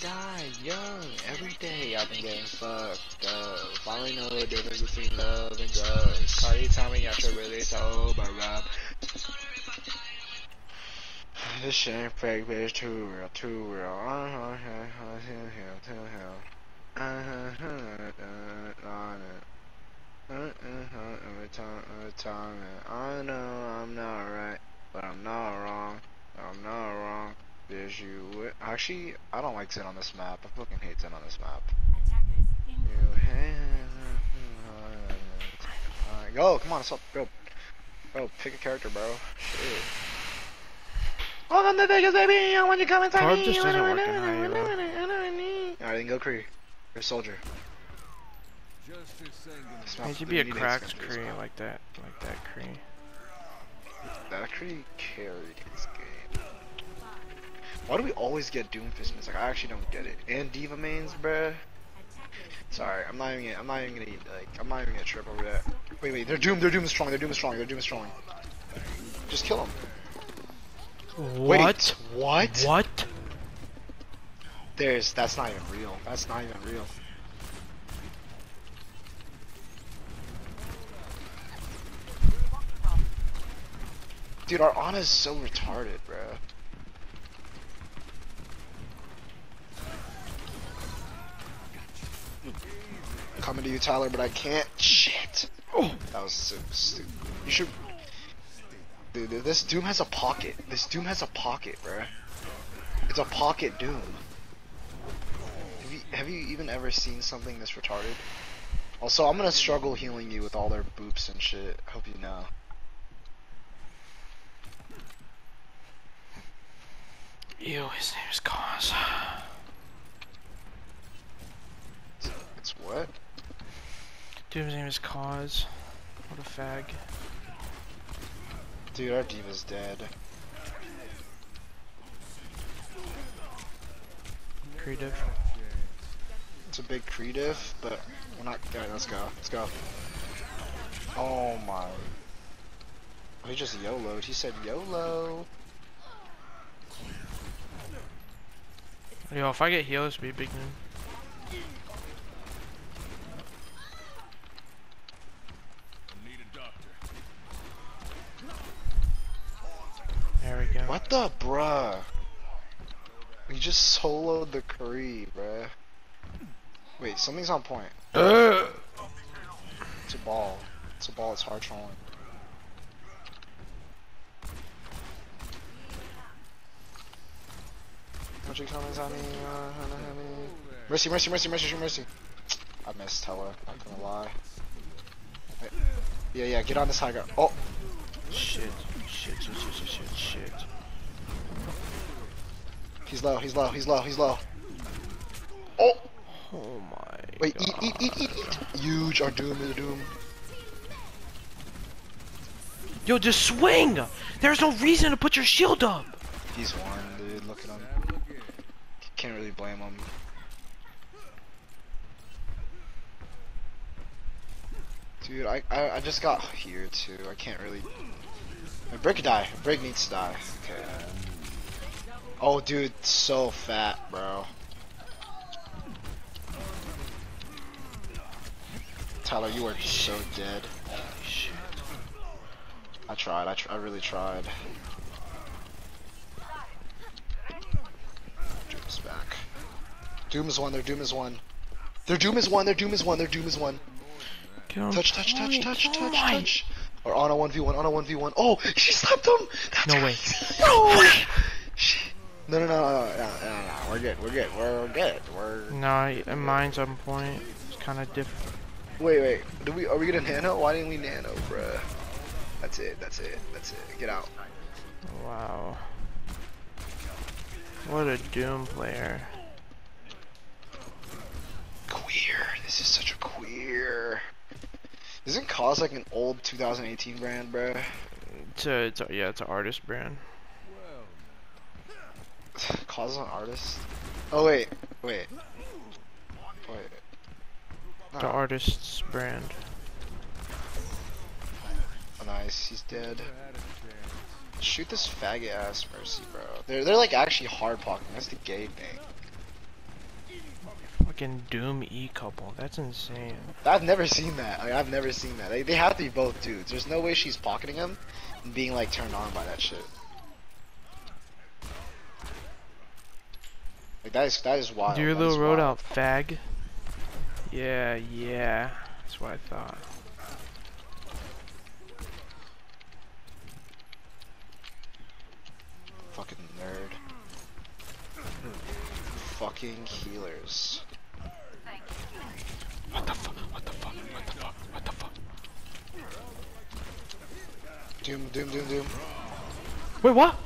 Die young every day. I've been getting fucked up. Finally know the difference between love and drugs. Cardi tell me I should really sober up. This shit ain't fake, bitch. Too real, too real. Uh-huh, too real. Every time, every time, I know I'm not right, but I'm not wrong. I'm not wrong. Bitch, you wi- actually, I don't like Zen on this map. I fucking hate Zen on this map. You Alright, go, come on, up, go. Bro, pick a character, bro. Shit. Welcome to Vegas, baby! I want you to come inside Tarp me. just doesn't work in Hyrule. Alright, then go Cree. You're a soldier. It should be a cracked Cree like that, like that Cree. That Cree carried his game. Why do we always get Doomfist miss? Like, I actually don't get it. And D.Va mains, bruh. Sorry, I'm not even gonna, I'm not even gonna, like, I'm not even gonna trip over that. Wait, wait, they're Doom, they're Doom strong, they're Doom strong, they're Doom strong. Just kill him. What? Wait, what? What? There's, that's not even real. That's not even real. Dude, our Ana's so retarded, bro. Coming to you, Tyler, but I can't. Shit. Oh. That was so stupid. You should. Dude, this Doom has a pocket. This Doom has a pocket, bro. It's a pocket Doom. Have you, have you even ever seen something this retarded? Also, I'm gonna struggle healing you with all their boops and shit. Hope you know. Ew, his name is Cause. It's, it's what? Dude, his name is Cause. What a fag. Dude, our D.Va's dead. Creative. It's a big creative, but we're not. Alright, let's go. Let's go. Oh my. Oh, he just YOLO'd. He said YOLO. Yo, if I get would be a big noon. There we go. What the bruh? We just soloed the Cree, bruh. Wait, something's on point. It's a ball. It's a ball, it's hard trolling. You coming at me? uh, honey? Mercy, mercy, mercy, mercy, mercy. I missed hella, not gonna lie. Wait. Yeah, yeah, get on this high ground. Oh, shit, shit, shit, shit, shit, shit. He's low, he's low, he's low, he's low. Oh! Oh my Wait, god. eat, eat, eat, eat, eat. Huge, our doom is doom. Yo, just swing! There's no reason to put your shield up! He's one, dude. Look at him. Can't really blame him. Dude, I, I I just got here too. I can't really. My break die. Break needs to die. Okay. Oh, dude, so fat, bro. Tyler, you are so dead. I tried. I tr I really tried. Doom is back. Doom is one. Their Doom is one. Their Doom is one. Their Doom is one. Their Doom is one. Get on Touch, touch, touch, touch, touch, touch. Or on a one v one. On a one v one. Oh, she slapped him. That's No way. No. No, no, no, no, no, no, no. We're good. We're good. We're good. We're. No, mine's on point. It's kind of different. Wait, wait. Do we? Are we gonna nano? Why didn't we nano, bruh? That's it. That's it. That's it. Get out. Wow. What a Doom player. Queer. This is such a queer. Isn't Cause like an old 2018 brand, bruh? It's a, it's a, yeah, it's an artist brand. Cause an artist. Oh wait, wait, wait. The artist's brand. Oh, nice, he's dead. Shoot this faggot ass Mercy, bro. They're they're like actually hard blocking. That's the gay thing. Fucking Doom E couple. That's insane. I've never seen that. Like, I've never seen that. They, they have to be both dudes. There's no way she's pocketing him and being like turned on by that shit. Like that is that is wild. Do your That little road wild. out, fag. Yeah, yeah. That's what I thought. Fucking nerd. Fucking healers. What the fuck? What the fuck? What the fuck? What the fuck? Doom, doom, doom, doom. Wait, what?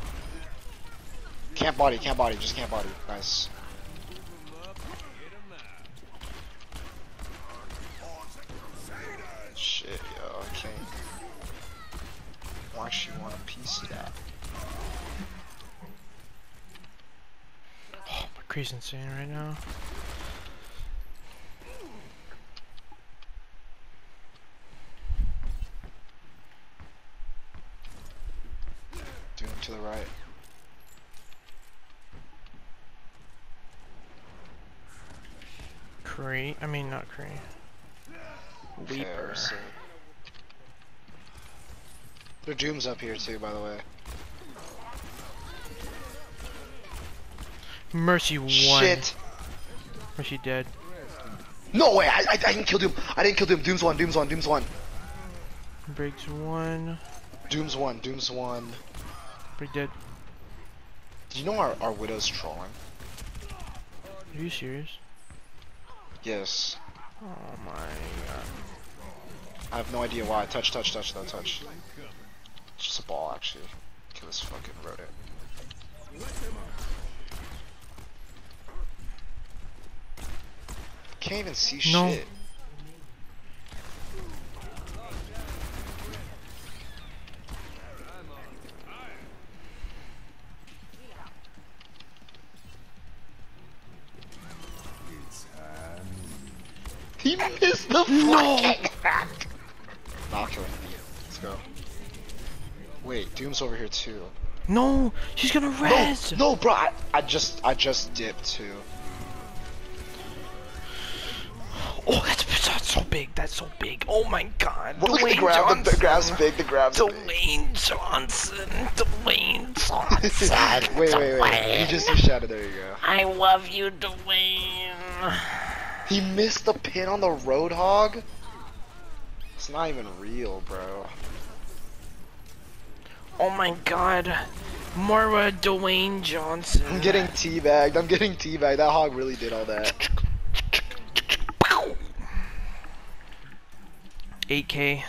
Can't body, can't body, just can't body. Nice. Shit, yo, I can't. I actually want a piece of that. Oh, my crease insane right now. Doom to the right. Cree. I mean, not Leaper. so- Their Doom's up here too, by the way. Mercy one. Shit! Mercy dead. No way! I, I, I didn't kill Doom! I didn't kill Doom! Doom's one, Doom's one, Doom's one! Briggs one. Doom's one, Doom's one. Brig dead. Do you know our, our Widow's trolling? Are you serious? Yes. Oh my god. I have no idea why. Touch, touch, touch, no touch. It's just a ball, actually. Kill this fucking rodent. Can't even see No. shit. He missed the fucking crack. Not killing me. Let's go. Wait, Doom's over here too. No! She's gonna res! No, no, bro. I, I just, I just dipped too. Oh, that's, that's so big. That's so big. Oh my god. Look at the Dwayne grab. The, the grab's big. The grab's big. Dwayne Johnson. Dwayne Johnson. wait, wait, wait. He just he shouted. There you go. I love you, Dwayne. He missed the pin on the Roadhog. It's not even real, bro. Oh my god. Mara Dwayne Johnson. I'm getting teabagged. I'm getting teabagged. That hog really did all that. 8k.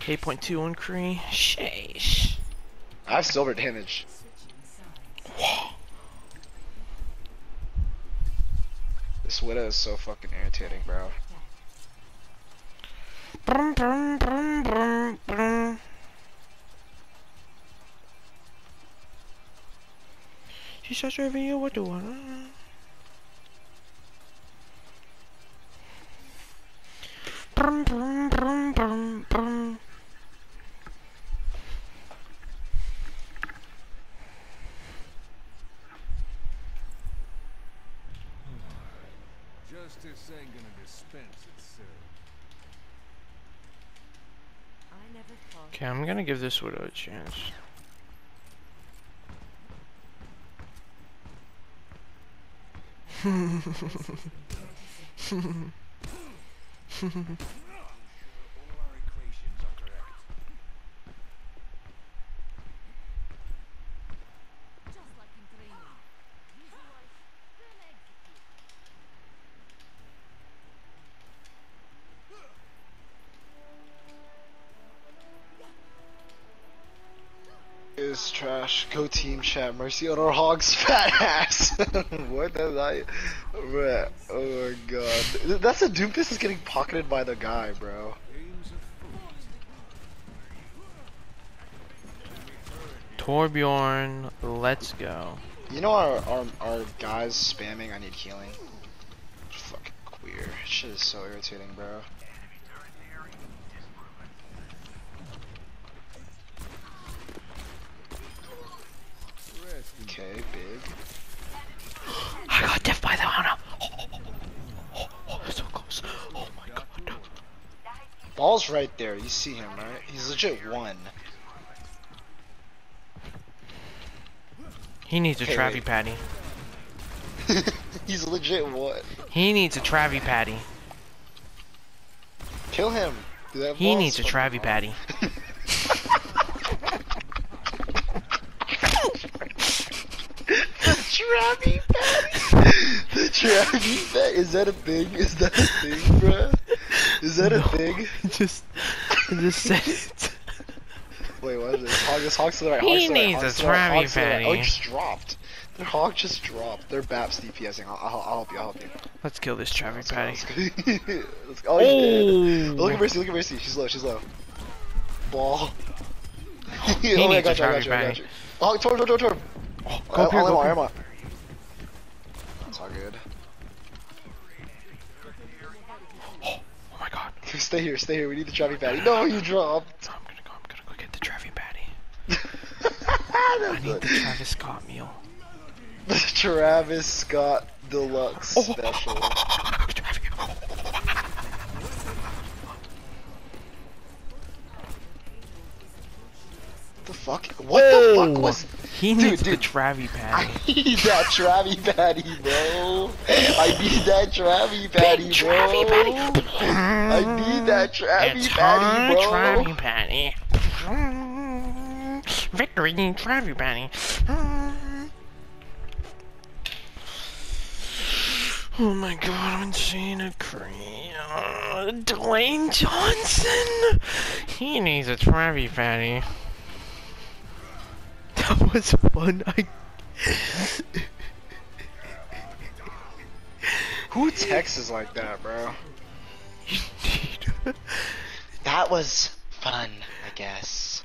8.2 on Cree. Sheesh. I have silver damage. This widow is so fucking irritating, bro. Brum, brum, brum, brum, brum. She starts serving you what do I? Brum, brum, brum, brum, brum. Justice ain't gonna dispense itself. I never thought Okay, I'm gonna give this widow a chance. trash. Go team chat. Mercy on our hog's fat ass. what does I? Bruh. Oh my god. That's a Doomfist is getting pocketed by the guy, bro. Torbjorn, let's go. You know our our our guys spamming. I need healing. Fucking queer. Shit is so irritating, bro. Right there. You see him, right? He's legit one. He needs a Okay, Travie. Patty. He's legit one. He needs a Travie Patty. Kill him. He needs a Travie Patty. Travie Patty. The Travie Patty. Is that a thing? Is that a thing, bruh? Is that a thing? just, just said it. Wait, what is this? Hog, this Hog's to the right. He Hog's to the right, needs Hog's a to the right, Travie Hog's the right. Oh, he just dropped. Their Hog just dropped. Their Baps DPSing. I'll, I'll, I'll help you. I'll help you. Let's kill this Travie Let's Patty. let's go. Let's go. Oh, he's dead. Oh, Look at Mercy, look at Mercy. She's low, she's low. Ball. He oh, I needs got a you, I got Travis you, I got Patty. you. Oh, Tor, Tor, Tor, Tor. Oh, Uh, go up here, all go in up one, here. That's all good. Oh my god. Stay here, stay here. We need the Travi Patty. No, you dropped. No, I'm gonna go, I'm gonna go get the Travie Patty. I need the, Travis Scott meal. the Travis Scott Deluxe Oh. Special. the fuck? What the fuck was? He Dude, needs the dude. Travie I Patty. need that Travi Patty, bro. I need that Travi Patty, Big bro. Travie Patty. I need that Travi It's Patty, bro. Travie Patty. Victory, Travie Patty. Oh my god, I'm seeing a Korea. Dwayne Johnson! He needs a Travie Patty. That was fun. I Who texts like that, bro? That was fun, I guess.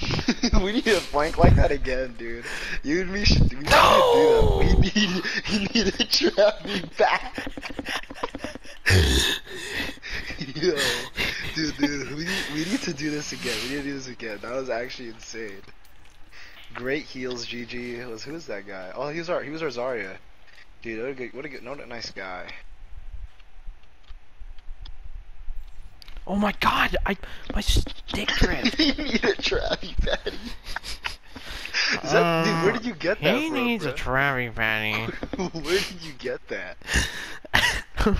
we need a flank like that again, dude. You and me should, we need No! to do that. We need, we need a Travi back. Yo, dude, dude, we we need to do this again. We need to do this again. That was actually insane. Great heals, GG. Was who's that guy? Oh, he was our he was our Zarya. Dude, what a good, what a good, what a nice guy. Oh my god, I my stick drift. we need a Travi Patty. Is that, dude, where did you get that uh, He from, needs bro? a Travie Patty. Where did you get that? I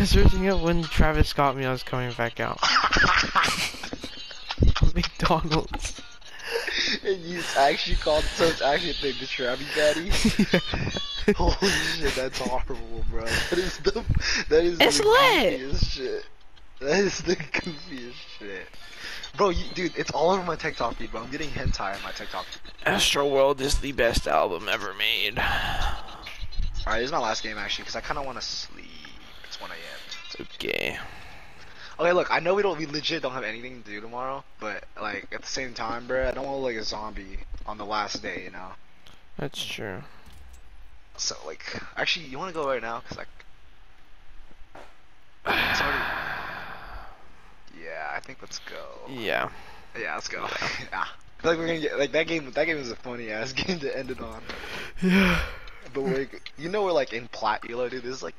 was searching up when Travis Scott meal was coming back out. McDonald's. and you actually called so it's actually a thing, the Travi Patty? Holy shit, that's horrible, bro. That is the that is It's the lit. goofiest shit. That is the goofiest shit. Bro, you, dude, it's all over my TikTok feed, bro. I'm getting hentai on my TikTok. Astroworld is the best album ever made. Alright, this is my last game actually, because I kind of want to sleep. It's 1 a.m. It's okay. Okay, look, I know we don't, we legit don't have anything to do tomorrow, but like at the same time, bro, I don't want to look like a zombie on the last day, you know. That's true. So like, actually, you want to go right now? Cause like, it's already. Yeah, I think let's go. Yeah. Yeah, let's go. yeah. I feel like we're gonna get like that game. That game is a funny ass game to end it on. Yeah. But we're, you know, we're like in plat elo, dude. This is like